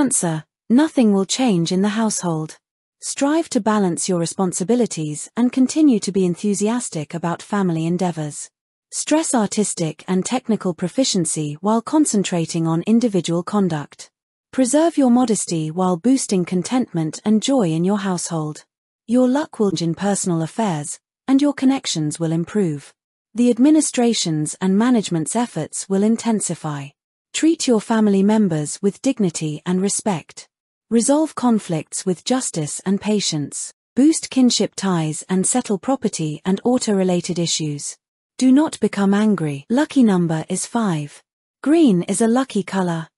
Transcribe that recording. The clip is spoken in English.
Cancer, nothing will change in the household. Strive to balance your responsibilities and continue to be enthusiastic about family endeavors. Stress artistic and technical proficiency while concentrating on individual conduct. Preserve your modesty while boosting contentment and joy in your household. Your luck will in personal affairs, and your connections will improve. The administration's and management's efforts will intensify. Treat your family members with dignity and respect. Resolve conflicts with justice and patience. Boost kinship ties and settle property and auto-related issues. Do not become angry. Lucky number is 5. Green is a lucky color.